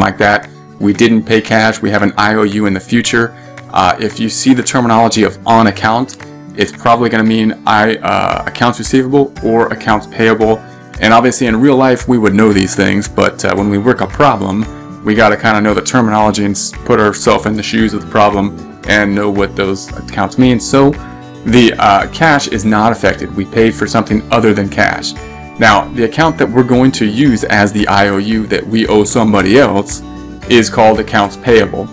like that. We didn't pay cash. We have an IOU in the future. Uh, if you see the terminology of on account, it's probably going to mean I uh, accounts receivable or accounts payable. And obviously in real life, we would know these things, but uh, when we work a problem, we got to kind of know the terminology and put ourselves in the shoes of the problem and know what those accounts mean. So the uh, cash is not affected. We paid for something other than cash. Now, the account that we're going to use as the IOU that we owe somebody else is called accounts payable.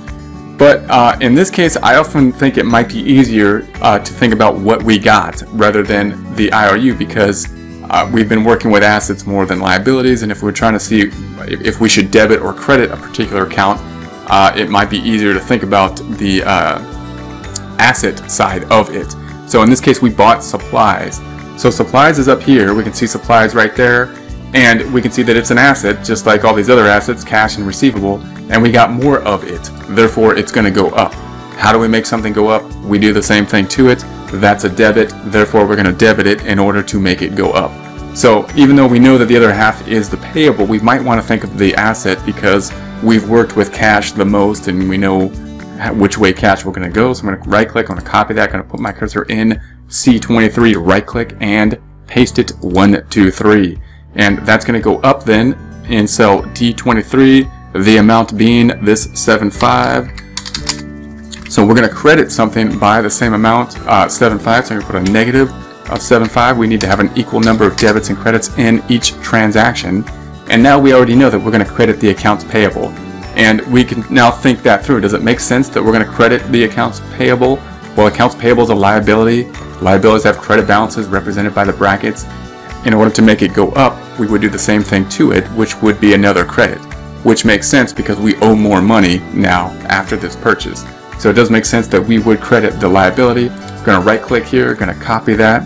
But uh, in this case, I often think it might be easier uh, to think about what we got rather than the IOU because uh, we've been working with assets more than liabilities, and if we're trying to see if we should debit or credit a particular account, uh, it might be easier to think about the uh, asset side of it. So in this case, we bought supplies. So supplies is up here. We can see supplies right there. And we can see that it's an asset, just like all these other assets, cash and receivable, and we got more of it. Therefore, it's going to go up. How do we make something go up? We do the same thing to it. That's a debit. Therefore, we're going to debit it in order to make it go up. So even though we know that the other half is the payable, we might want to think of the asset because we've worked with cash the most and we know which way cash we're going to go. So I'm going to right click, I'm going to copy that, I'm going to put my cursor in C23, right click and paste it 1, 2, 3. And that's going to go up then in cell D23, the amount being this 7.5. So we're going to credit something by the same amount, uh, 7.5, so I'm going to put a negative of 7.5. We need to have an equal number of debits and credits in each transaction. And now we already know that we're going to credit the accounts payable. And we can now think that through. Does it make sense that we're going to credit the accounts payable? Well, accounts payable is a liability. Liabilities have credit balances represented by the brackets. In order to make it go up, we would do the same thing to it, which would be another credit. Which makes sense because we owe more money now after this purchase. So it does make sense that we would credit the liability. To right click here, to copy that.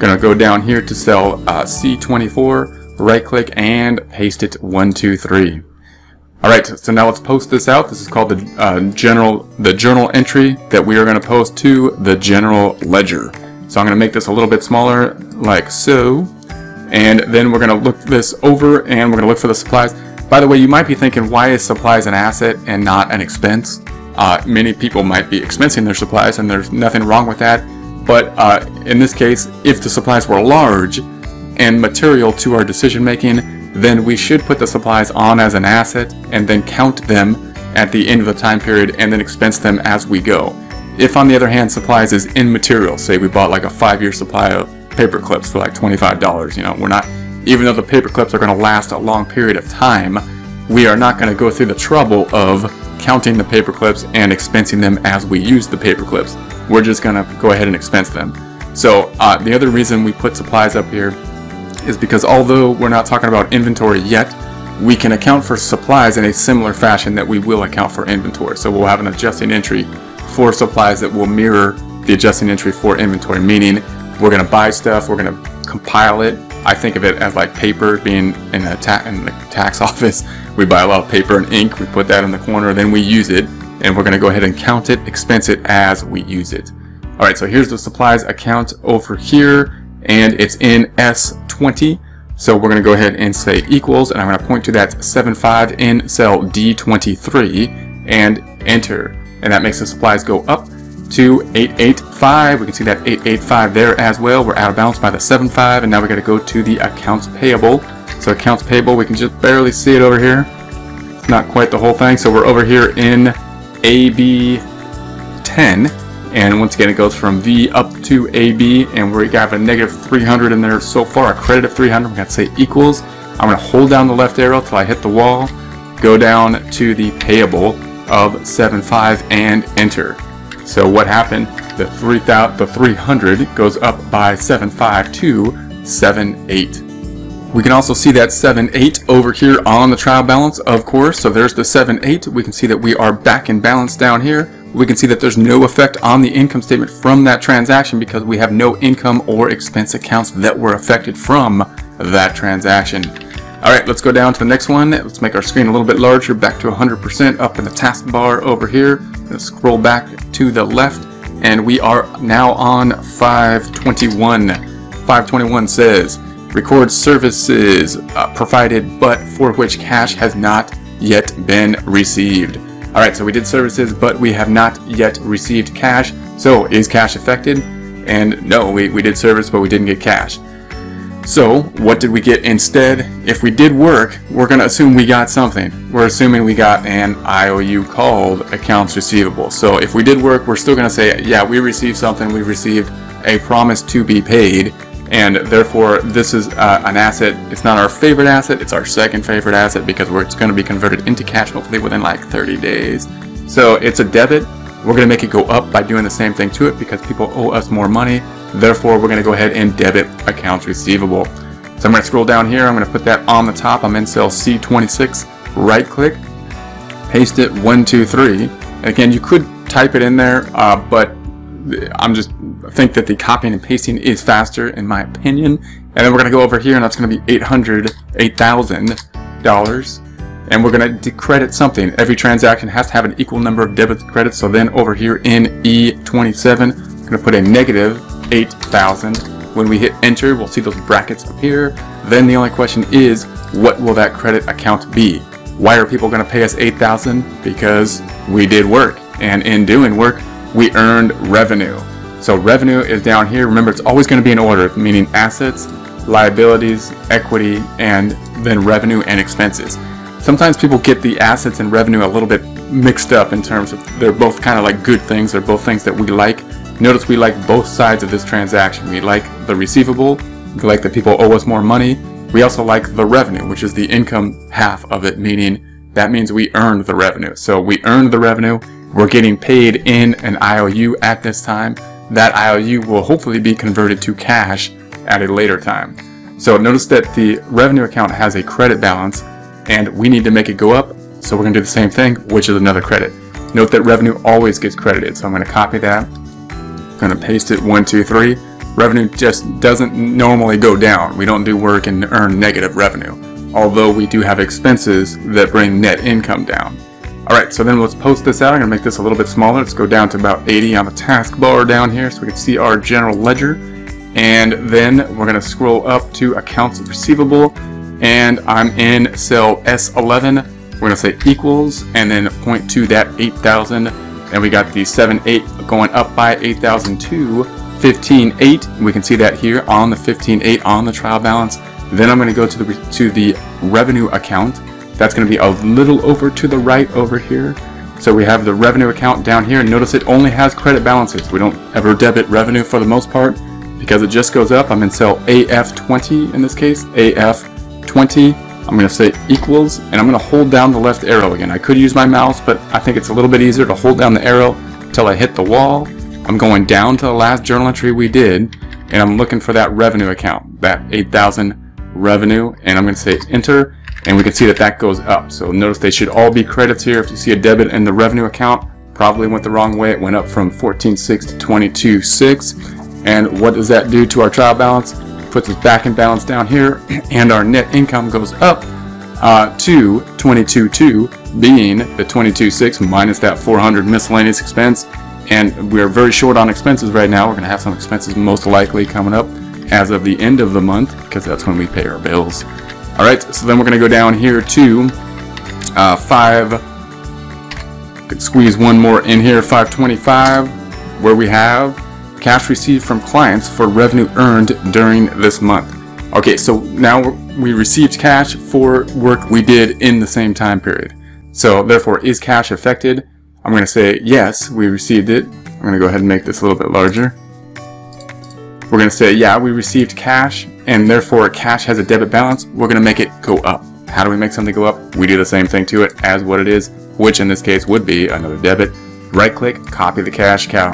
To go down here to cell uh, C24 right click and paste it one, two, three. Alright, so now let's post this out. This is called the uh, general the journal entry that we are going to post to the general ledger. So I'm going to make this a little bit smaller like so. And then we're going to look this over and we're going to look for the supplies. By the way, you might be thinking, why is supplies an asset and not an expense? Uh, many people might be expensing their supplies and there's nothing wrong with that. But uh, in this case, if the supplies were large, and material to our decision making, then we should put the supplies on as an asset and then count them at the end of the time period and then expense them as we go. If on the other hand supplies is immaterial, say we bought like a five year supply of paper clips for like $25, you know, we're not, even though the paper clips are going to last a long period of time, we are not going to go through the trouble of counting the paper clips and expensing them as we use the paper clips. We're just going to go ahead and expense them. So uh, the other reason we put supplies up here is because although we're not talking about inventory yet, we can account for supplies in a similar fashion that we will account for inventory. So we'll have an adjusting entry for supplies that will mirror the adjusting entry for inventory, meaning we're going to buy stuff, we're going to compile it. I think of it as like paper being in, ta in the tax office. We buy a lot of paper and ink, we put that in the corner, then we use it, and we're going to go ahead and count it, expense it as we use it. All right, so here's the supplies account over here and it's in S20. So we're going to go ahead and say equals, and I'm going to point to that 7.5 in cell D23 and enter. And that makes the supplies go up to 885. We can see that 885 there as well. We're out of balance by the 7.5, and now we got to go to the accounts payable. So accounts payable, we can just barely see it over here. It's not quite the whole thing. So we're over here in AB10 and once again, it goes from V up to AB, and we have a negative 300 in there so far, a credit of 300. We're going to say equals. I'm going to hold down the left arrow till I hit the wall, go down to the payable of 7.5 and enter. So what happened? The 3,000, the 300 goes up by 7.5 to 7.8. We can also see that 7.8 over here on the trial balance, of course. So there's the 7.8. We can see that we are back in balance down here we can see that there's no effect on the income statement from that transaction because we have no income or expense accounts that were affected from that transaction. All right, let's go down to the next one. Let's make our screen a little bit larger, back to 100% up in the taskbar over here. Let's scroll back to the left, and we are now on 521. 521 says, record services uh, provided but for which cash has not yet been received. All right, so we did services, but we have not yet received cash. So is cash affected? And no, we, we did service, but we didn't get cash. So what did we get instead? If we did work, we're going to assume we got something. We're assuming we got an IOU called accounts receivable. So if we did work, we're still going to say, yeah, we received something. We received a promise to be paid. And therefore, this is uh, an asset. It's not our favorite asset. It's our second favorite asset because it's going to be converted into cash hopefully within like 30 days. So it's a debit. We're going to make it go up by doing the same thing to it because people owe us more money. Therefore, we're going to go ahead and debit accounts receivable. So I'm going to scroll down here. I'm going to put that on the top. I'm in cell C26. Right click, paste it one, two, three. Again, you could type it in there, uh, but I'm just think that the copying and pasting is faster in my opinion. And then we're going to go over here and that's going to be 800 $8,000 and we're going to credit something. Every transaction has to have an equal number of debit credits. So then over here in E27, I'm going to put a negative 8,000. When we hit enter, we'll see those brackets appear. Then the only question is, what will that credit account be? Why are people going to pay us 8,000? Because we did work. And in doing work, we earned revenue. So revenue is down here. Remember, it's always going to be in order, meaning assets, liabilities, equity, and then revenue and expenses. Sometimes people get the assets and revenue a little bit mixed up in terms of they're both kind of like good things. They're both things that we like. Notice we like both sides of this transaction. We like the receivable, we like that people owe us more money. We also like the revenue, which is the income half of it, meaning that means we earned the revenue. So we earned the revenue, we're getting paid in an IOU at this time. That IOU will hopefully be converted to cash at a later time. So notice that the revenue account has a credit balance and we need to make it go up. So we're gonna do the same thing, which is another credit. Note that revenue always gets credited. So I'm gonna copy that I'm going to paste it one, two, three. Revenue just doesn't normally go down. We don't do work and earn negative revenue, although we do have expenses that bring net income down. Alright, so then let's post this out. I'm going to make this a little bit smaller. Let's go down to about 80 on the taskbar down here so we can see our general ledger. And then we're going to scroll up to accounts receivable. And I'm in cell S11. We're going to say equals and then point to that 8,000 and we got the 7.8 going up by 8,002, 15.8. We can see that here on the 15.8 on the trial balance. Then I'm going to go to the to the revenue account. That's going to be a little over to the right over here. So we have the revenue account down here. And notice it only has credit balances. We don't ever debit revenue for the most part because it just goes up. I'm in cell AF20 in this case, AF20. I'm going to say equals, and I'm going to hold down the left arrow again. I could use my mouse, but I think it's a little bit easier to hold down the arrow until I hit the wall. I'm going down to the last journal entry we did, and I'm looking for that revenue account, that 8,000 revenue, and I'm going to say enter, and we can see that that goes up. So notice they should all be credits here. If you see a debit in the revenue account, probably went the wrong way. It went up from 14.6 to 22.6. And what does that do to our trial balance? puts us back in balance down here, and our net income goes up uh, to 22.2, being the 22.6 minus that 400 miscellaneous expense. And we're very short on expenses right now. We're going to have some expenses most likely coming up as of the end of the month because that's when we pay our bills. All right, so then we're going to go down here to uh, 5, could squeeze one more in here, 525, where we have cash received from clients for revenue earned during this month. Okay, so now we received cash for work we did in the same time period. So therefore, is cash affected? I'm going to say yes, we received it. I'm going to go ahead and make this a little bit larger. We're going to say, yeah, we received cash, and therefore cash has a debit balance. We're going to make it go up. How do we make something go up? We do the same thing to it as what it is, which in this case would be another debit. Right click, copy the cash cow.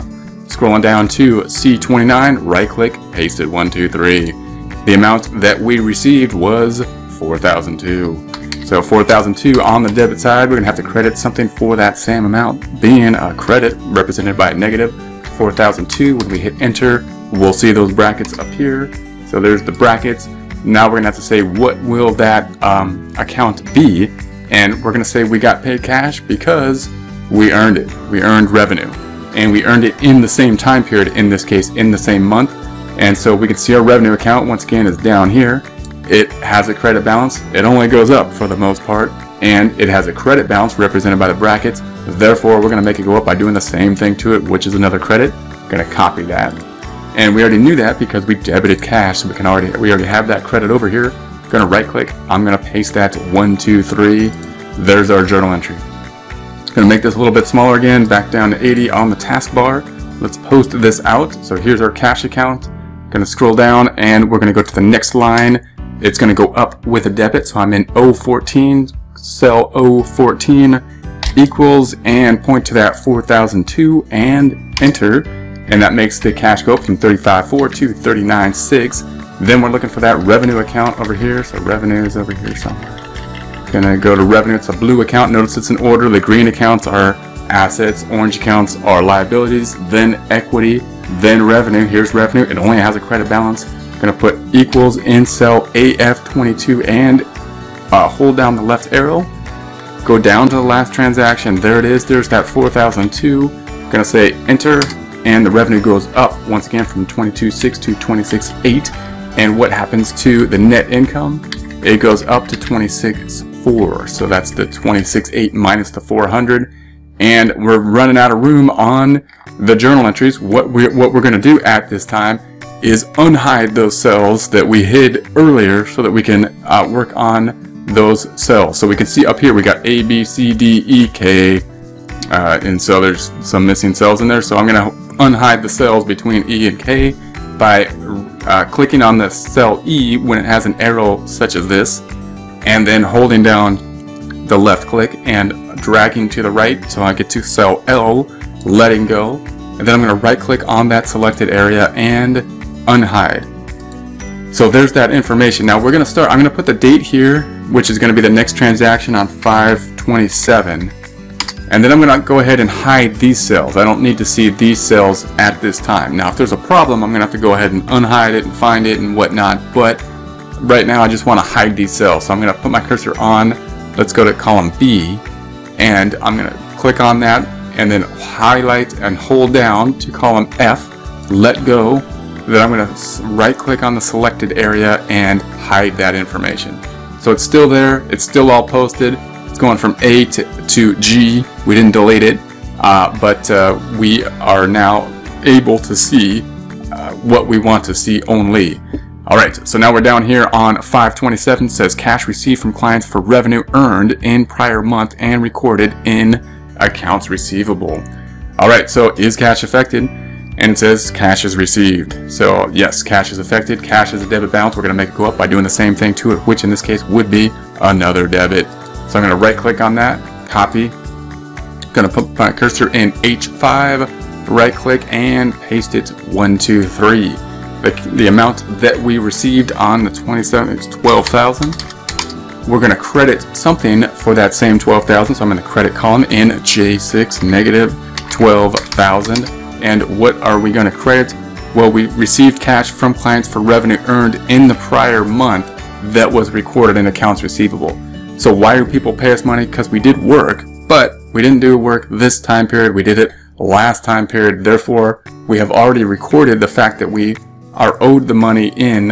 Scrolling down to C29, right click, paste it 123. The amount that we received was 4002. So 4002 on the debit side, we're going to have to credit something for that same amount, being a credit represented by a negative 4002. When we hit enter, we'll see those brackets up here. So there's the brackets. Now we're to have to say what will that um, account be, and we're going to say we got paid cash because we earned it. We earned revenue and we earned it in the same time period, in this case, in the same month. And so we can see our revenue account once again is down here. It has a credit balance. It only goes up for the most part. and it has a credit balance represented by the brackets. Therefore, we're going to make it go up by doing the same thing to it, which is another credit. Going to copy that. And we already knew that because we debited cash, so we can already we already have that credit over here. Going to right click. I'm going to paste that to one, two, three. There's our journal entry. Going to make this a little bit smaller again, back down to 80 on the taskbar. Let's post this out. So here's our cash account. Going to scroll down and we're going to go to the next line. It's going to go up with a debit. So I'm in 014, cell 014 equals and point to that 4002 and enter. And that makes the cash go up from 35.4 to 39.6. Then we're looking for that revenue account over here. So revenue is over here somewhere. Gonna go to revenue, it's a blue account. Notice it's in order. The green accounts are assets, orange accounts are liabilities, then equity, then revenue. Here's revenue. It only has a credit balance. Gonna put equals in cell AF22 and uh, hold down the left arrow. Go down to the last transaction. There it is. There's that 4002. Gonna say enter and the revenue goes up once again from 22.6 to 26.8. And what happens to the net income? It goes up to 26 4. So that's the 26.8 minus the 400. And we're running out of room on the journal entries. What, we, what we're going to do at this time is unhide those cells that we hid earlier so that we can uh, work on those cells. So we can see up here we got A, B, C, D, E, K, uh, and so there's some missing cells in there. So I'm to unhide the cells between E and K by uh, clicking on the cell E when it has an arrow such as this and then holding down the left click and dragging to the right so I get to cell L, letting go, and then I'm going to right click on that selected area and unhide. So there's that information. Now we're going to start, I'm going to put the date here, which is going to be the next transaction on 527. And then I'm going to go ahead and hide these cells. I don't need to see these cells at this time. Now if there's a problem, I'm going to have to go ahead and unhide it and find it and whatnot. But right now I just want to hide these cells. So I'm going to put my cursor on, let's go to column B, and I'm going to click on that and then highlight and hold down to column F, let go, then I'm going to right click on the selected area and hide that information. So it's still there, it's still all posted, going from A to, to G, we didn't delete it, uh, but uh, we are now able to see uh, what we want to see only. Alright, so now we're down here on 527. It says cash received from clients for revenue earned in prior month and recorded in accounts receivable. Alright, so is cash affected? And it says cash is received. So yes, cash is affected. Cash is a debit balance. We're going to make it go up by doing the same thing to it, which in this case would be another debit. So I'm going to right click on that, copy. Going to put my cursor in H5, right click and paste it one, two, three the, the amount that we received on the 27th is 12,000. We're going to credit something for that same 12,000. So I'm in the credit column in J6 negative 12,000. And what are we going to credit? Well, we received cash from clients for revenue earned in the prior month that was recorded in accounts receivable. So why do people pay us money? Because we did work, but we didn't do work this time period. We did it last time period. Therefore, we have already recorded the fact that we are owed the money in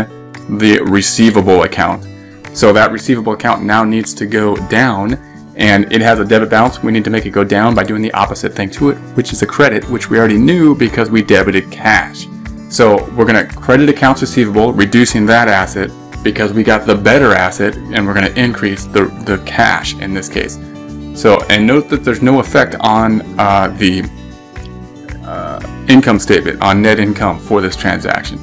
the receivable account. So that receivable account now needs to go down and it has a debit balance. We need to make it go down by doing the opposite thing to it, which is a credit, which we already knew because we debited cash. So we're going to credit accounts receivable, reducing that asset because we got the better asset and we're going to increase the, the cash in this case. So, and note that there's no effect on uh, the uh, income statement, on net income for this transaction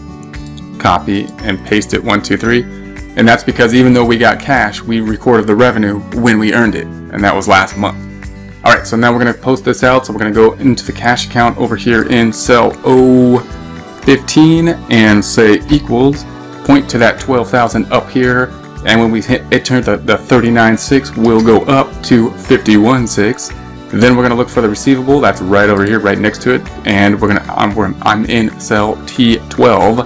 copy and paste it one, two, three. And that's because even though we got cash, we recorded the revenue when we earned it. And that was last month. Alright, so now we're going to post this out. So we're going to go into the cash account over here in cell O15 and say equals. Point to that 12,000 up here. And when we hit enter, the, the 39.6 will go up to 51.6. Then we're going to look for the receivable. That's right over here, right next to it. And we're going to, I'm, I'm in cell T12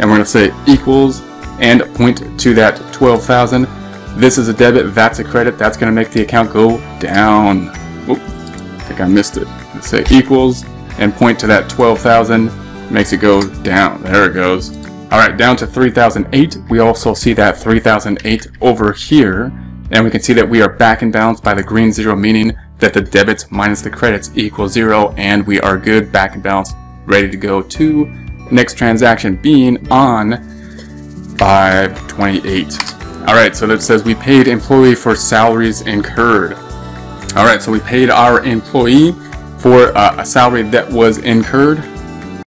and we're going to say equals and point to that 12,000. This is a debit, that's a credit, that's going to make the account go down. Oop, I think I missed it. Let's say equals and point to that 12,000, makes it go down. There it goes. All right, down to 3008. We also see that 3008 over here. And we can see that we are back in balance by the green zero, meaning that the debits minus the credits equals zero, and we are good, back in balance, ready to go to next transaction being on 528. Alright, so that says we paid employee for salaries incurred. Alright, so we paid our employee for uh, a salary that was incurred